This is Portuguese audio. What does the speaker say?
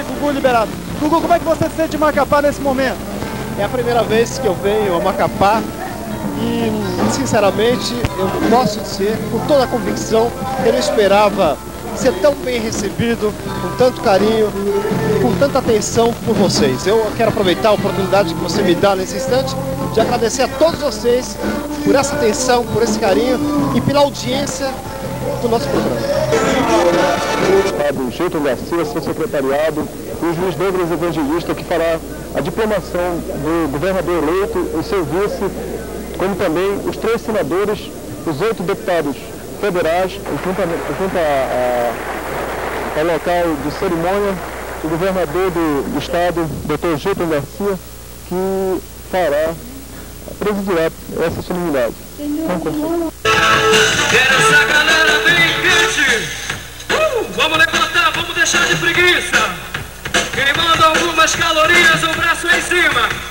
Gugu liberado. Gugu, como é que você se sente de Macapá nesse momento? É a primeira vez que eu venho a Macapá e, sinceramente, eu posso dizer com toda a convicção que eu não esperava ser tão bem recebido, com tanto carinho, com tanta atenção por vocês. Eu quero aproveitar a oportunidade que você me dá nesse instante de agradecer a todos vocês por essa atenção, por esse carinho e pela audiência do nosso programa. Estado Gilton Garcia, seu secretariado, e o juiz Douglas Evangelista, que fará a diplomação do governador eleito, o seu vice, como também os três senadores, os oito deputados federais, junto ao local de cerimônia, o governador do, do estado, doutor Gilton Garcia, que fará, presidirá essa solenidade. Quero essa algumas calorias, o braço em cima.